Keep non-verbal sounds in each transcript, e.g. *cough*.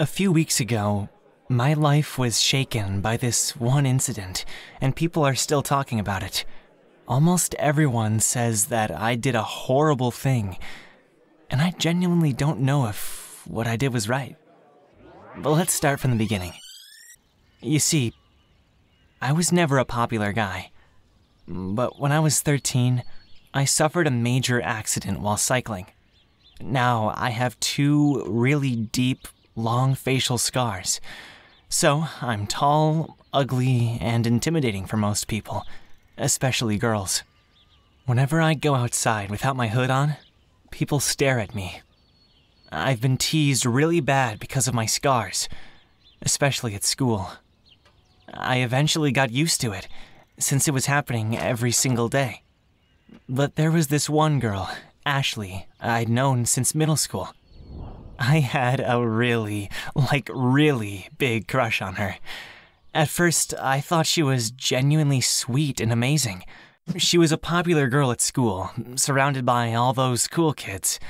A few weeks ago, my life was shaken by this one incident, and people are still talking about it. Almost everyone says that I did a horrible thing, and I genuinely don't know if what I did was right. But let's start from the beginning. You see, I was never a popular guy. But when I was 13, I suffered a major accident while cycling. Now I have two really deep, long facial scars. So I'm tall, ugly, and intimidating for most people, especially girls. Whenever I go outside without my hood on, people stare at me. I've been teased really bad because of my scars, especially at school. I eventually got used to it, since it was happening every single day. But there was this one girl, Ashley, I'd known since middle school. I had a really, like, really big crush on her. At first, I thought she was genuinely sweet and amazing. She was a popular girl at school, surrounded by all those cool kids.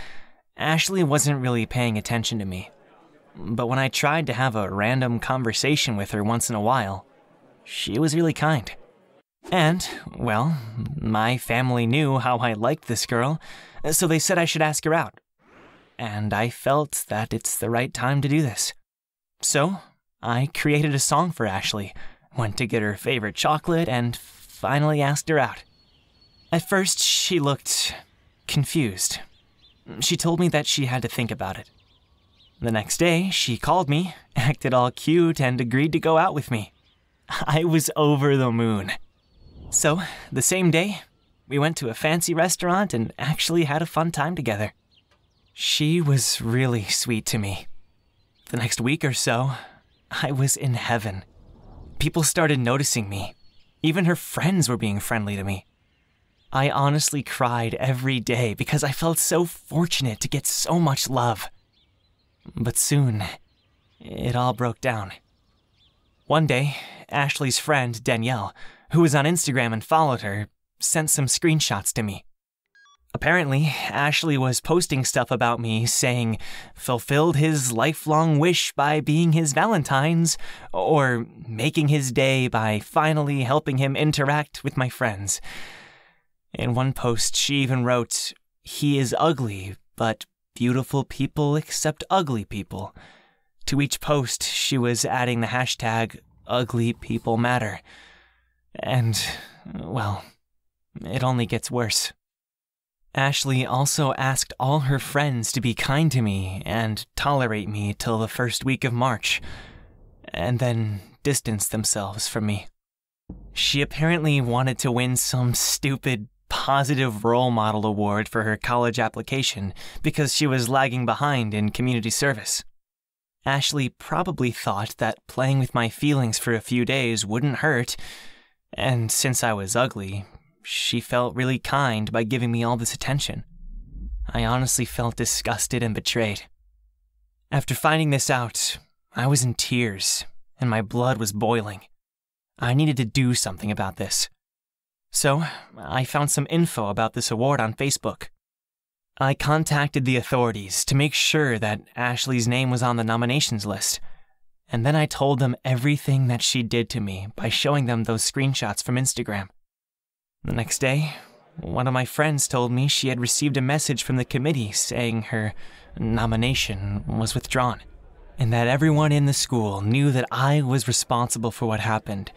Ashley wasn't really paying attention to me. But when I tried to have a random conversation with her once in a while, she was really kind. And, well, my family knew how I liked this girl, so they said I should ask her out. And I felt that it's the right time to do this. So, I created a song for Ashley, went to get her favorite chocolate, and finally asked her out. At first, she looked confused. She told me that she had to think about it. The next day, she called me, acted all cute, and agreed to go out with me. I was over the moon. So, the same day, we went to a fancy restaurant and actually had a fun time together. She was really sweet to me. The next week or so, I was in heaven. People started noticing me. Even her friends were being friendly to me. I honestly cried every day because I felt so fortunate to get so much love. But soon, it all broke down. One day, Ashley's friend, Danielle, who was on Instagram and followed her, sent some screenshots to me. Apparently, Ashley was posting stuff about me saying, fulfilled his lifelong wish by being his Valentine's, or making his day by finally helping him interact with my friends. In one post, she even wrote, He is ugly, but beautiful people accept ugly people. To each post, she was adding the hashtag, Ugly People Matter. And, well, it only gets worse. Ashley also asked all her friends to be kind to me and tolerate me till the first week of March, and then distanced themselves from me. She apparently wanted to win some stupid positive role model award for her college application because she was lagging behind in community service. Ashley probably thought that playing with my feelings for a few days wouldn't hurt and since I was ugly, she felt really kind by giving me all this attention. I honestly felt disgusted and betrayed. After finding this out, I was in tears and my blood was boiling. I needed to do something about this. So, I found some info about this award on Facebook. I contacted the authorities to make sure that Ashley's name was on the nominations list and then I told them everything that she did to me by showing them those screenshots from Instagram. The next day, one of my friends told me she had received a message from the committee saying her nomination was withdrawn, and that everyone in the school knew that I was responsible for what happened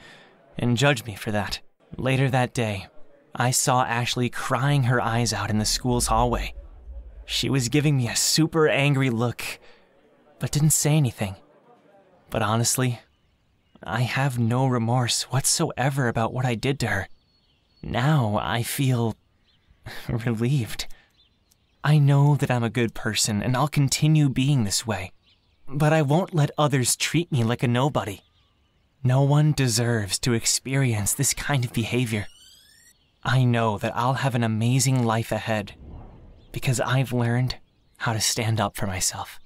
and judged me for that. Later that day, I saw Ashley crying her eyes out in the school's hallway. She was giving me a super angry look, but didn't say anything. But honestly, I have no remorse whatsoever about what I did to her. Now I feel *laughs* relieved. I know that I'm a good person and I'll continue being this way. But I won't let others treat me like a nobody. No one deserves to experience this kind of behavior. I know that I'll have an amazing life ahead because I've learned how to stand up for myself.